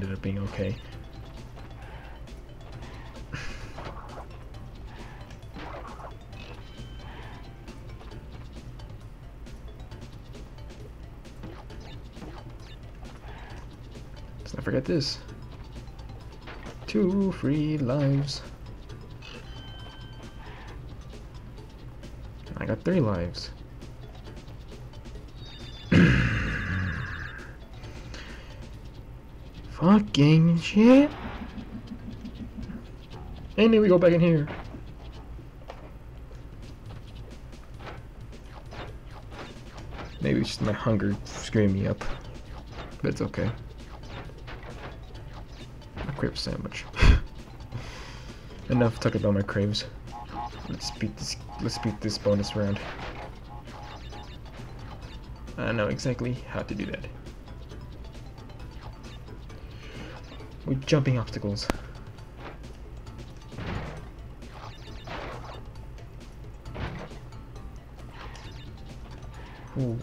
Ended up being okay. Let's not forget this. Two free lives. I got three lives. Fucking shit. And then we go back in here. Maybe it's just my hunger screwing me up. But it's okay. A crab sandwich. Enough talking about my craves. Let's beat this let's beat this bonus round. I know exactly how to do that. With jumping obstacles. Oh,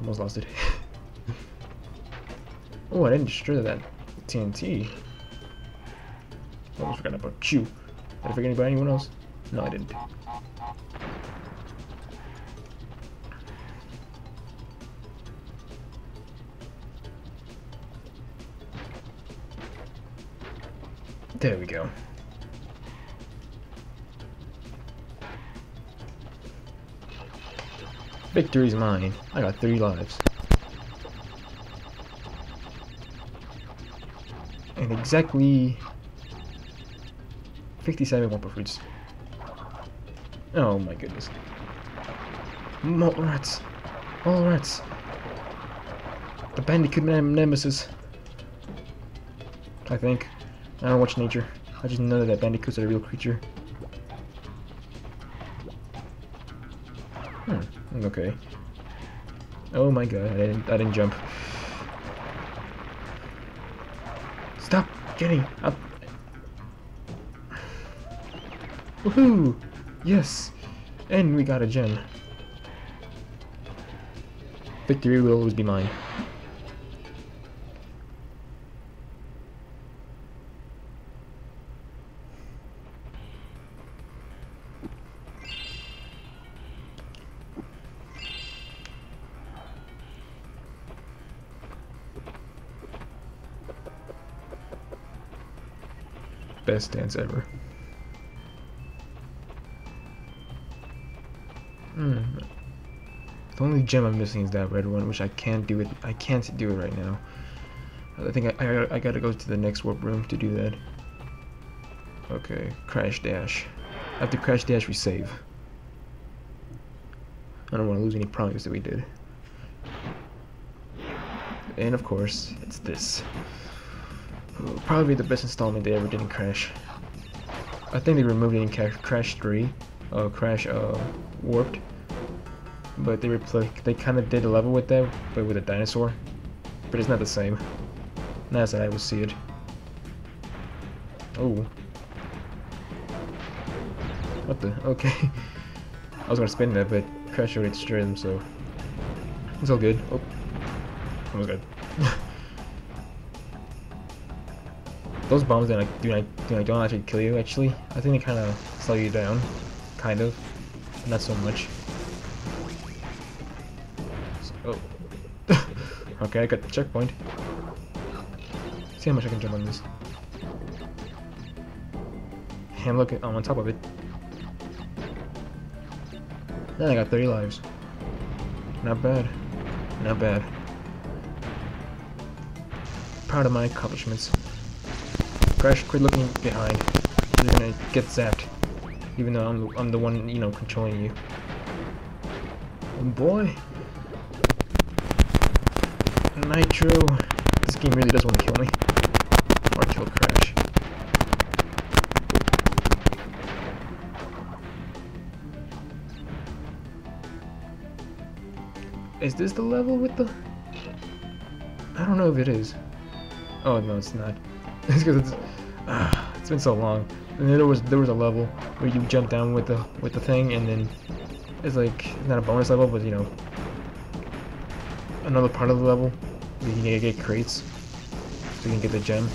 almost lost it. oh, I didn't destroy that TNT. Almost forgot about you. Did I forget about anyone else? No, I didn't. There we go. Victory's mine. I got three lives. And exactly 57 Wumpa fruits. Oh my goodness. Malt rats. All rats. The Bandicoot nem nemesis. I think. I don't watch nature. I just know that bandicoots are a real creature. Hmm. Okay. Oh my god, I didn't, I didn't jump. Stop getting up. Woohoo! Yes! And we got a gem. Victory will always be mine. Best dance ever. Hmm. The only gem I'm missing is that red one, which I can't do it. I can't do it right now. I think I, I, I gotta go to the next warp room to do that. Okay, crash dash. After crash dash, we save. I don't want to lose any progress that we did. And of course, it's this. Probably the best installment they ever did in Crash. I think they removed it in Crash 3, uh, Crash uh, Warped. But they replaced, they kind of did a level with that, but with a dinosaur. But it's not the same. Not as I would see it. Oh. What the? Okay. I was gonna spin that, but Crash already destroyed them, so it's all good. Oh, almost good. Those bombs like do not do like, don't actually kill you. Actually, I think they kind of slow you down, kind of, not so much. So, oh, okay, I got the checkpoint. See how much I can jump on this. And look, I'm on top of it. Then I got 30 lives. Not bad. Not bad. Proud of my accomplishments. Crash, quit looking behind. You're gonna get zapped. Even though I'm, I'm the one, you know, controlling you. Oh boy. Nitro. This game really does want to kill me. Or kill Crash. Is this the level with the... I don't know if it is. Oh, no, it's not. it's because it's... Uh, it's been so long. And then there was there was a level where you jump down with the with the thing, and then it's like not a bonus level, but you know another part of the level you can get crates, so you can get the gem.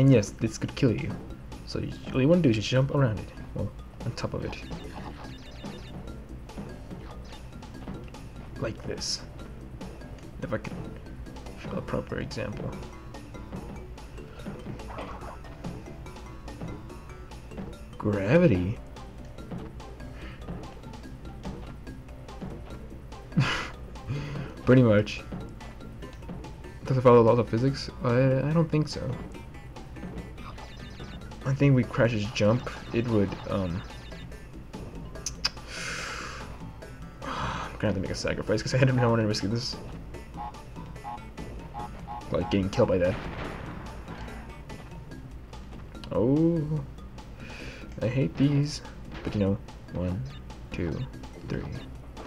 And yes, this could kill you. So you, all you want to do is just jump around it. Well, on top of it. Like this. If I can show a proper example. Gravity? Pretty much. Does it follow laws of physics? I, I don't think so. I think we Crash's jump, it would, um... I'm gonna have to make a sacrifice because I don't want to risk this. Like getting killed by that. Oh, I hate these. But you know, one, two, three,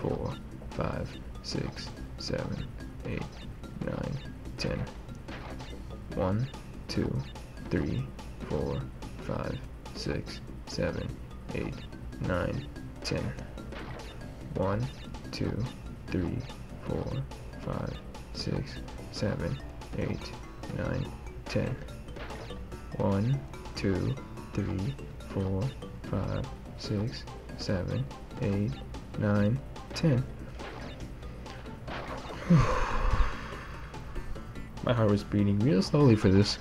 four, five, six, seven, eight, nine, ten. One, two, three, four, five, six, seven, eight, nine, ten. One, two, three, four, five, six, seven, eight, nine, ten. One, two, three, four, five, six, seven, eight, nine, ten. My heart was beating real slowly for this.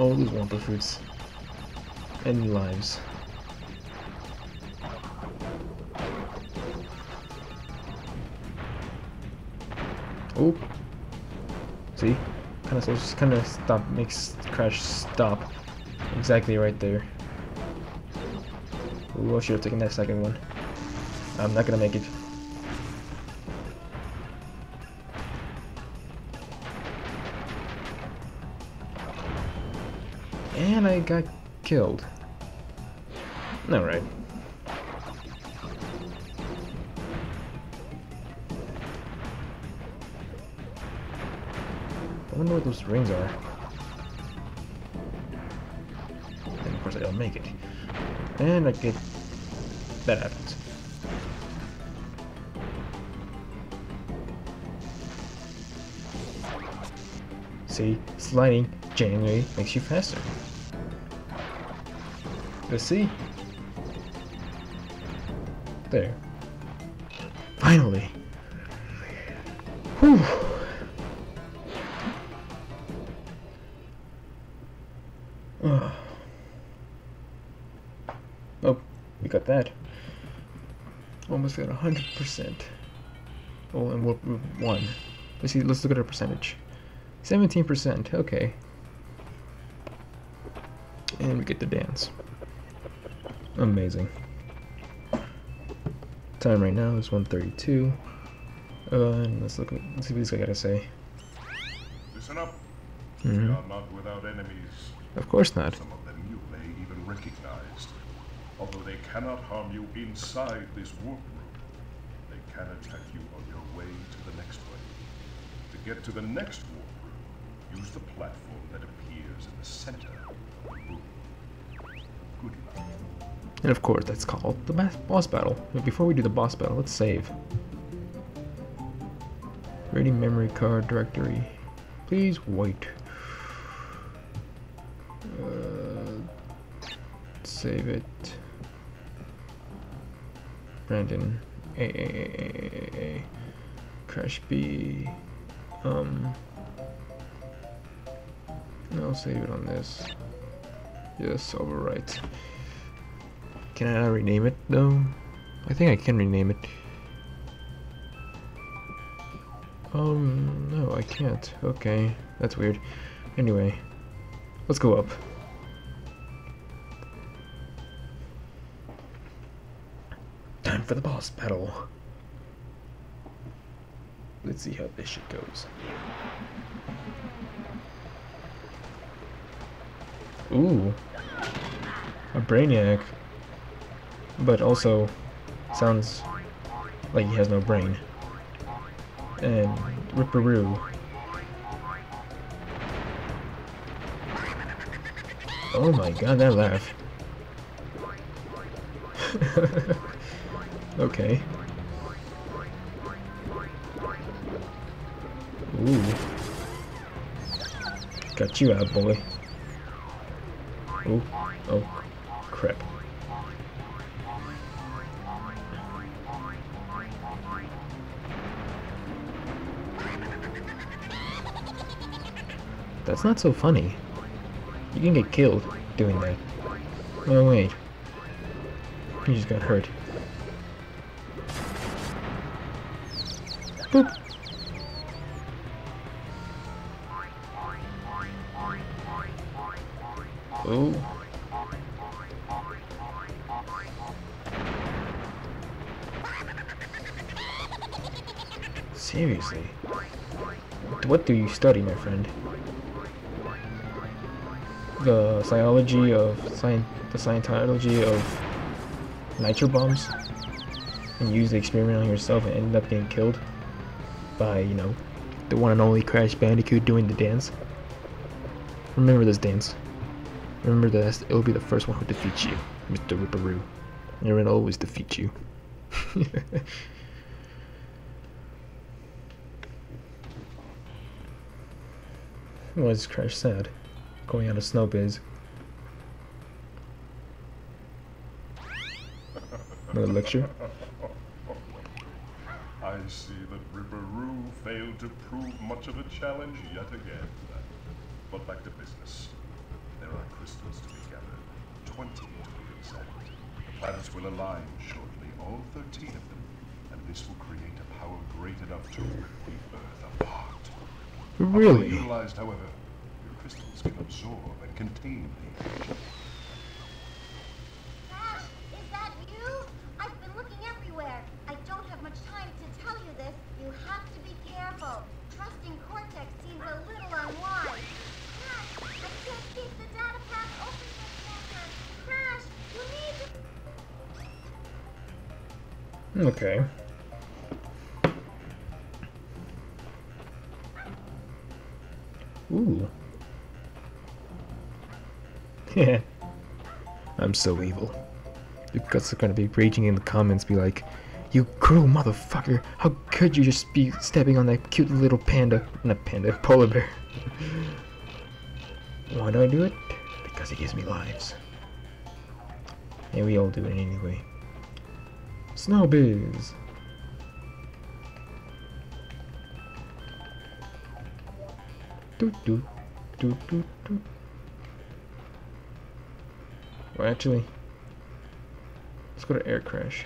All these Wumpa fruits. And lives. Oh. See? Kind of just kind of stop makes crash stop exactly right there. Ooh, I should have taken that second one. I'm not gonna make it. And I got killed. Alright. I wonder what those rings are. And of course I don't make it. And I get... That happens. See, sliding generally makes you faster. Let's see. There. Finally. Whew. Oh. oh, we got that. Almost got a hundred percent. Oh, and we're one. Let's see. Let's look at our percentage. Seventeen percent. Okay. And we get to dance. Amazing. Time right now is 1:32. Uh, and let's look. Let's see what this guy got to say. Listen up. Mhm. We are not without enemies. Of course not. Some of them you may even recognize. Although they cannot harm you inside this warp room, they can attack you on your way to the next one. To get to the next warp room, use the platform that appears in the center of the room. Good luck. And of course, that's called the boss battle. But before we do the boss battle, let's save. Ready memory card directory. Please wait. Uh, save it. Brandon. A, A, A, A, A, A. Crash B. Um. I'll save it on this. Yes, overwrite. Can I not rename it though? I think I can rename it. Um, no, I can't. Okay, that's weird. Anyway, Let's go up. Time for the boss battle. Let's see how this shit goes. Ooh. A brainiac. But also sounds like he has no brain. And Ripper Roo. Oh my god, that laugh. okay. Ooh. Got you out, boy. Ooh. Oh, crap. That's not so funny. You can get killed doing that. Oh wait. You just got hurt. Boop. Oh. Seriously? What do you study, my friend? The psychology of sci the Scientology of nitro bombs and use the experiment on yourself and end up getting killed by, you know, the one and only Crash Bandicoot doing the dance. Remember this dance. Remember that it'll be the first one who defeats you, Mr. Ripper Roo. Will always defeat you. Why is Crash sad? Going out of Snow Biz. Another lecture? I see that Ripper Roo failed to prove much of a challenge yet again. But back to business. There are crystals to be gathered, 20 to be exact. The planets will align shortly, all 13 of them, and this will create a power great enough to rip the Earth apart. Really? utilized, however, crystals can absorb and contain the energy. Crash, is that you? I've been looking everywhere. I don't have much time to tell you this. You have to be careful. Trusting Cortex seems a little unwise. Crash, I can't keep the data path open much longer. Crash, you need to... Okay. Ooh. Yeah. I'm so evil. You guys are gonna be raging in the comments, be like, You cruel motherfucker! How could you just be stepping on that cute little panda? Not panda, polar bear. Why do I do it? Because it gives me lives. And we all do it anyway. Snow Biz! Doot doot doot doot doot. Well, actually, let's go to air crash.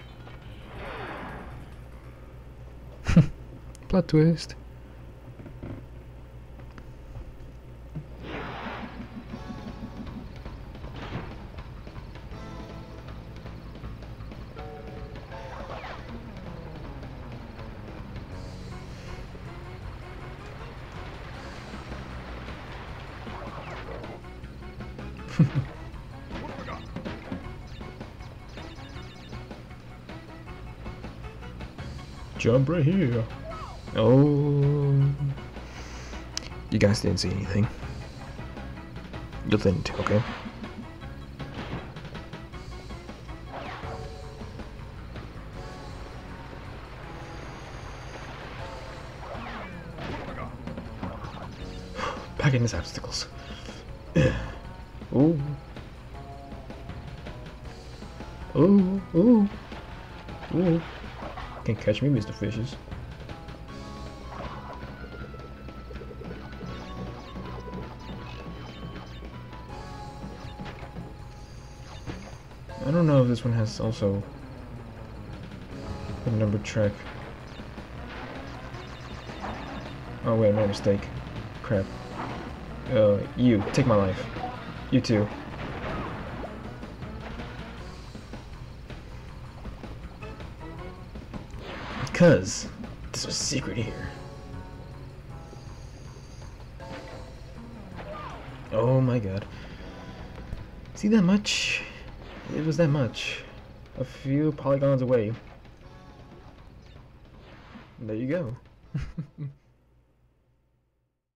Plot twist. Jump right here. Oh. You guys didn't see anything. You didn't, okay? Back in his obstacles. Ooh. Ooh, ooh. Ooh. Can't catch me, Mr. Fishes. I don't know if this one has also a number track. Oh wait, my mistake. Crap. Uh, you, take my life. You too. Because there's a secret here. Oh my god. See that much? It was that much. A few polygons away. There you go.